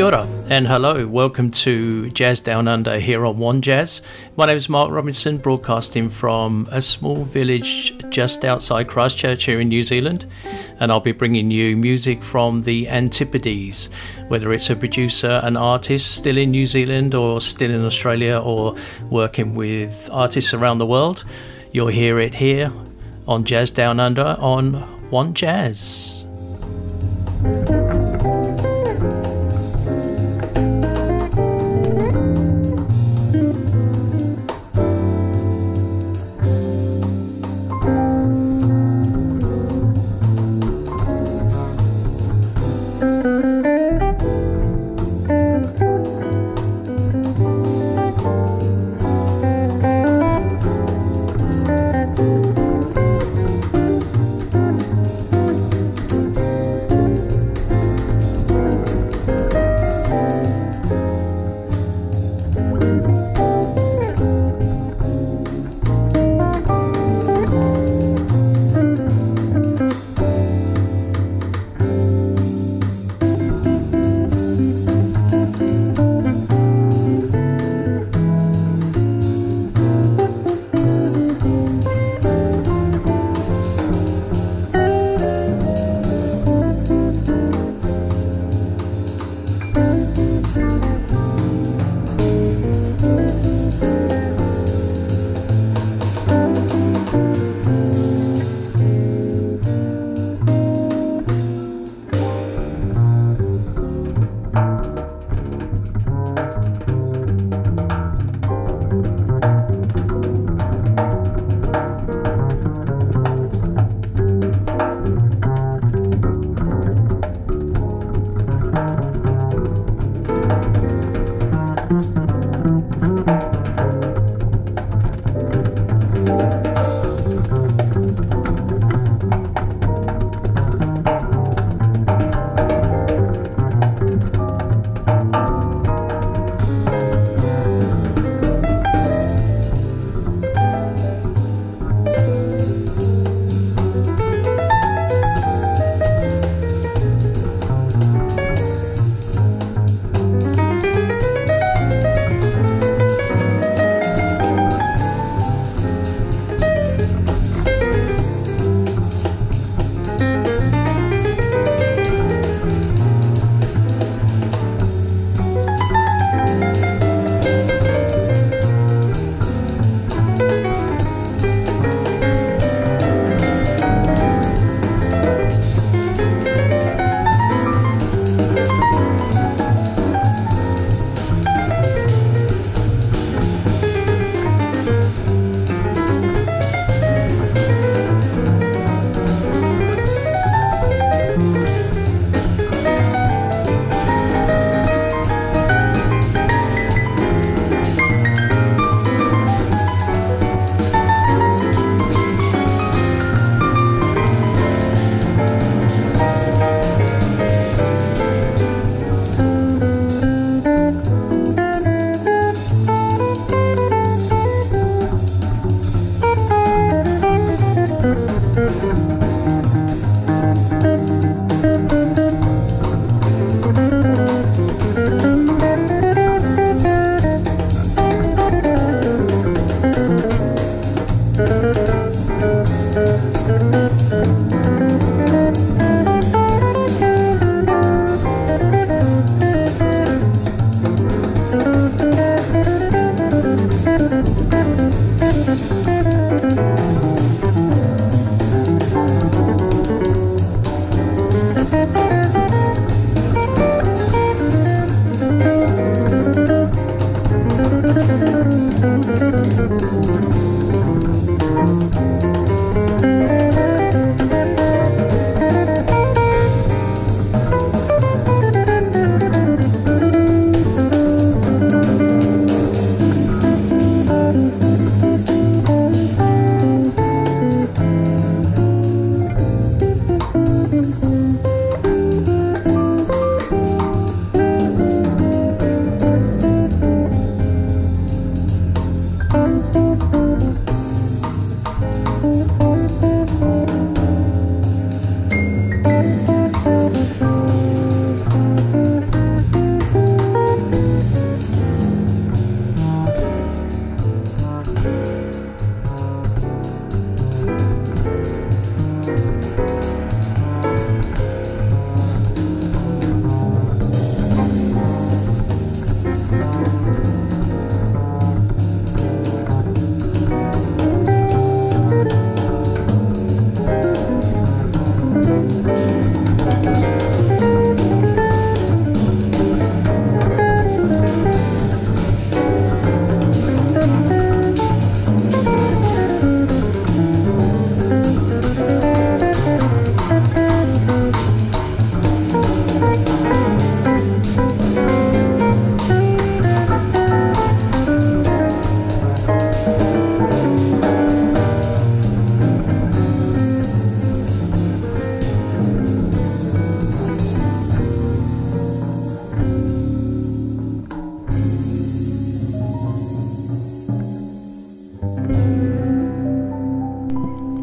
Kia ora and hello. Welcome to Jazz Down Under here on One Jazz. My name is Mark Robinson, broadcasting from a small village just outside Christchurch here in New Zealand. And I'll be bringing you music from the Antipodes, whether it's a producer, an artist still in New Zealand or still in Australia or working with artists around the world. You'll hear it here on Jazz Down Under on One Jazz.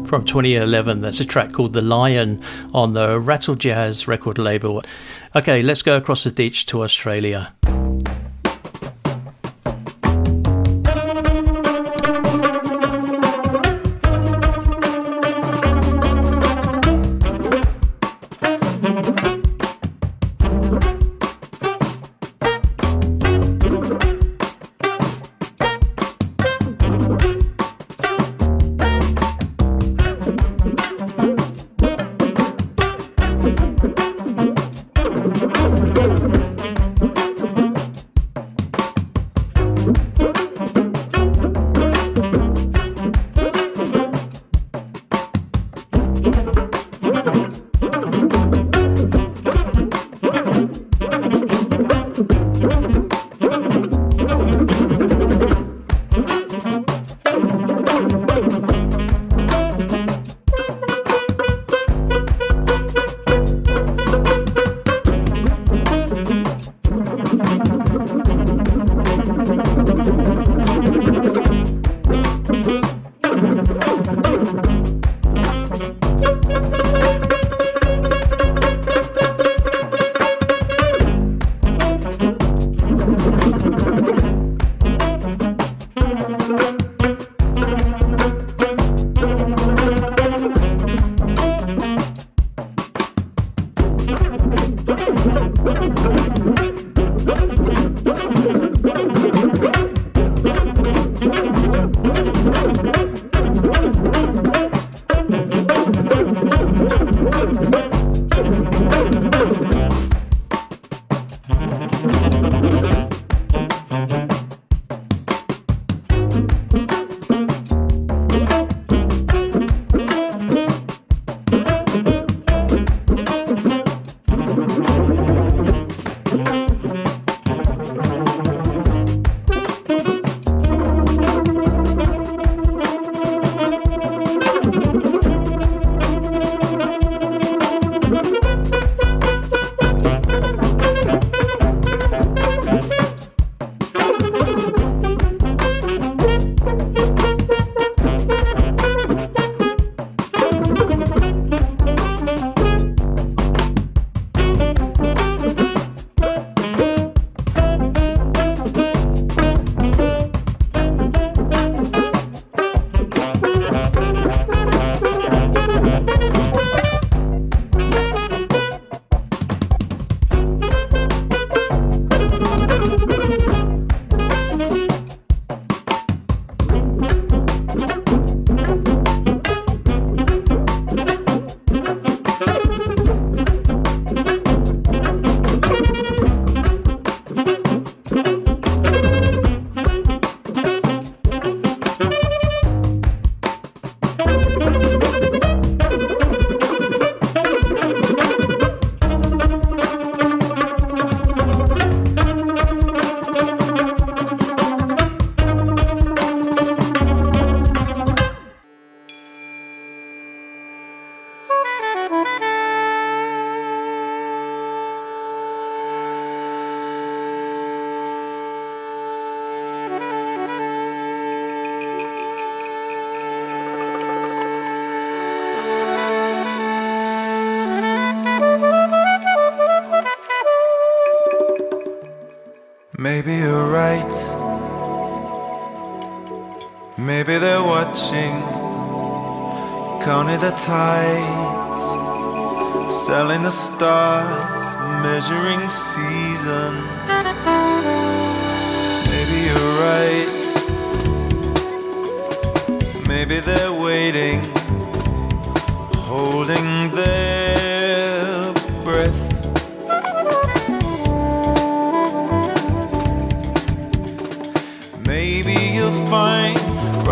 From 2011. That's a track called The Lion on the Rattle Jazz record label. Okay, let's go across the ditch to Australia. The tides, selling the stars, measuring seasons. Maybe you're right. Maybe they're waiting, holding their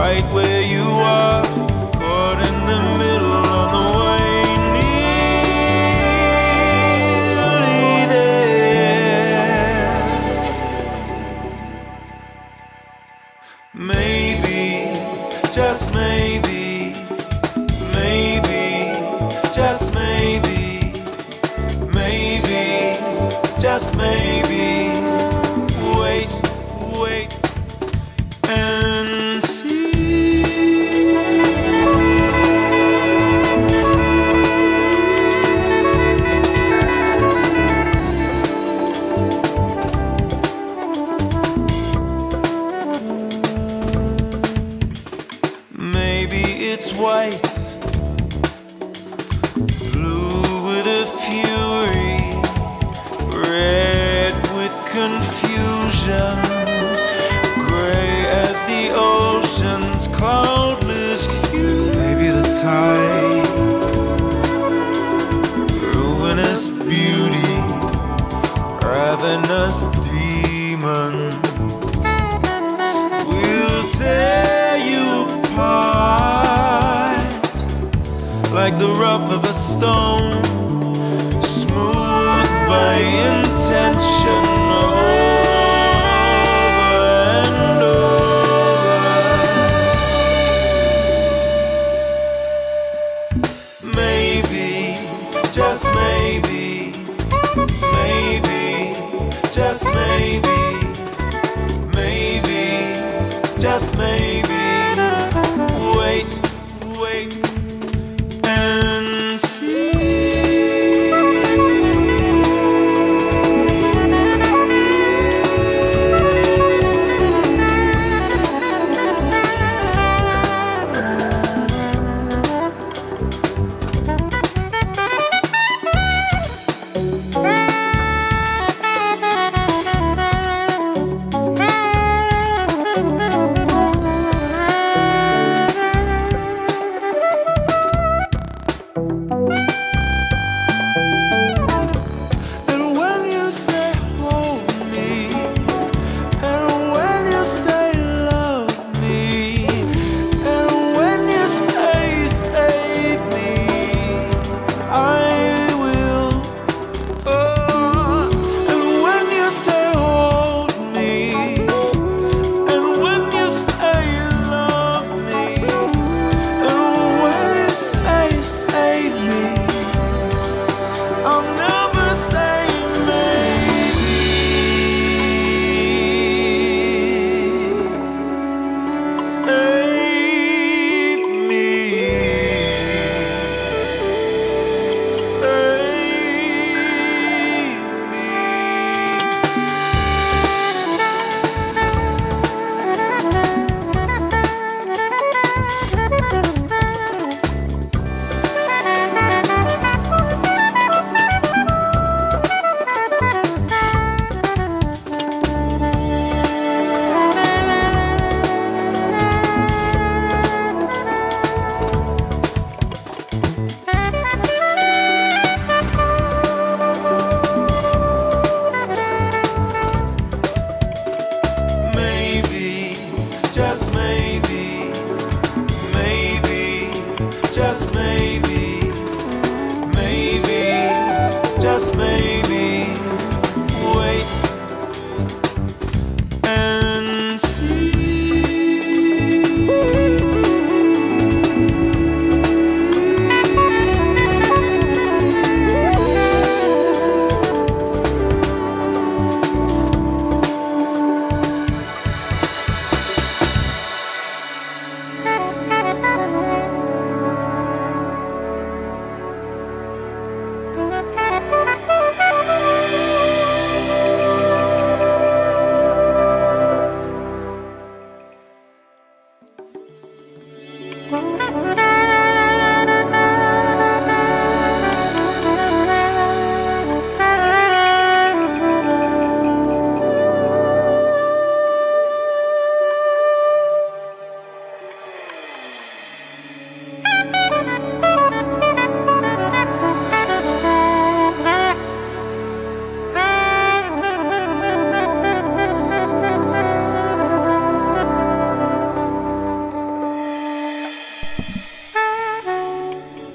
right where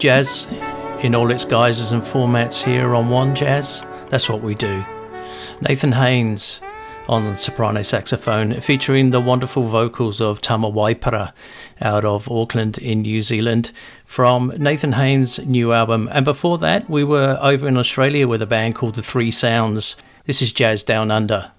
Jazz in all its guises and formats here on One Jazz. That's what we do. Nathan Haines on soprano saxophone, featuring the wonderful vocals of Tama Waipara out of Auckland in New Zealand from Nathan Haines' new album. And before that, we were over in Australia with a band called The Three Sounds. This is Jazz Down Under.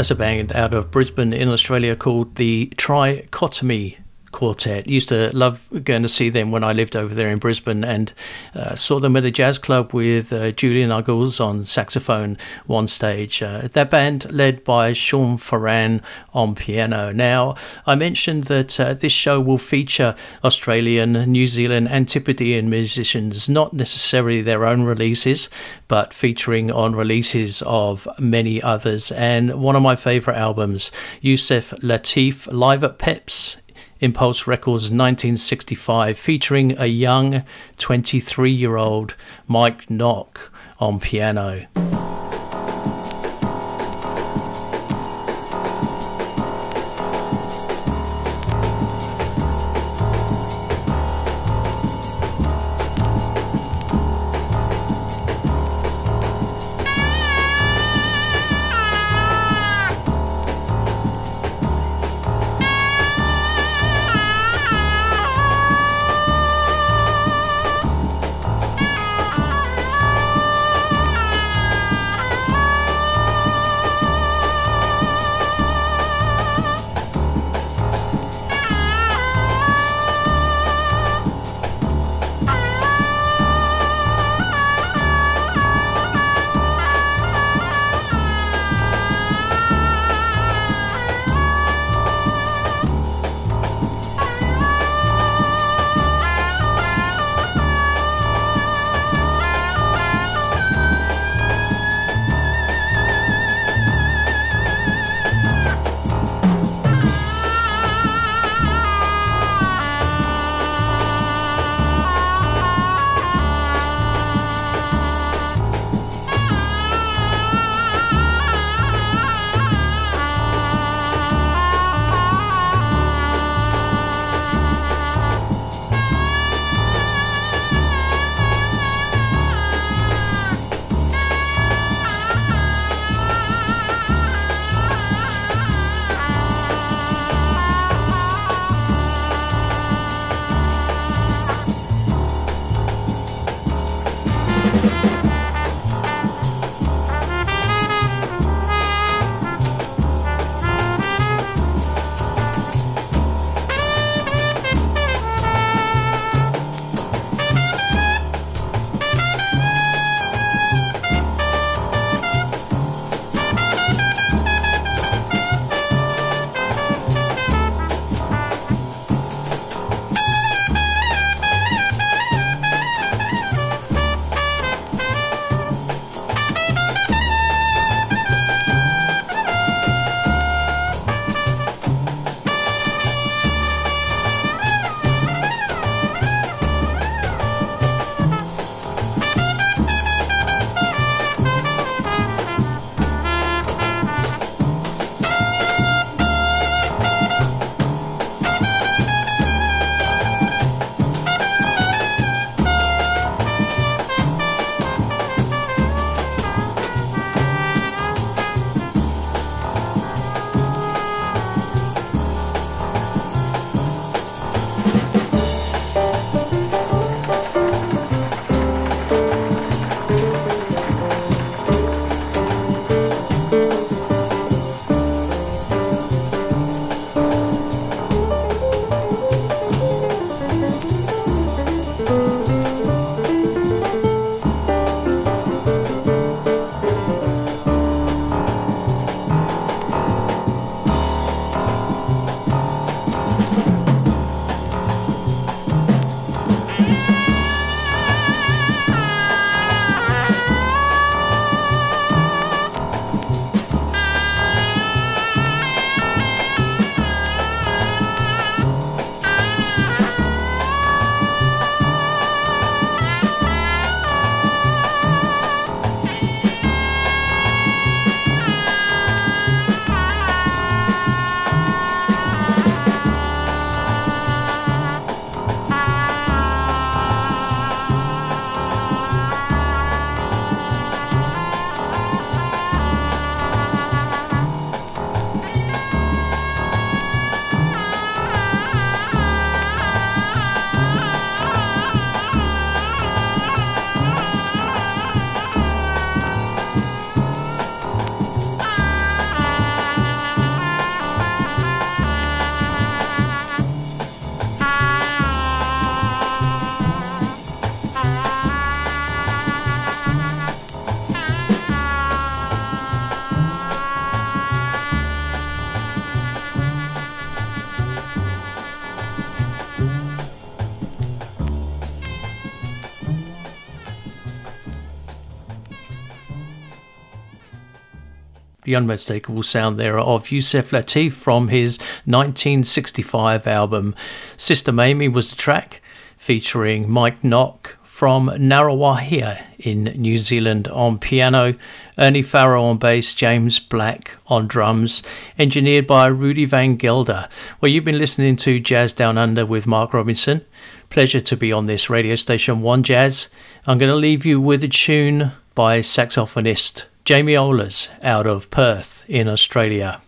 That's a band out of Brisbane in Australia called the Trichotomy quartet. Used to love going to see them when I lived over there in Brisbane and uh, saw them at a jazz club with uh, Julian Uggles on saxophone one stage. Uh, that band led by Sean Foran on piano. Now, I mentioned that uh, this show will feature Australian, New Zealand, Antipodean musicians, not necessarily their own releases, but featuring on releases of many others. And one of my favourite albums, Yusef Lateef, live at Peps Impulse Records 1965, featuring a young 23 year old Mike Nock on piano. The unmistakable sound there of Yusef Lateef from his 1965 album Sister Mamie was the track, featuring Mike Nock from Ngaruawahia in New Zealand on piano, Ernie Farrow on bass, James Black on drums, engineered by Rudy Van Gelder. Well, you've been listening to Jazz Down Under with Mark Robinson. Pleasure to be on this radio station, One Jazz. I'm going to leave you with a tune by saxophonist Jamie Oehlers out of Perth in Australia.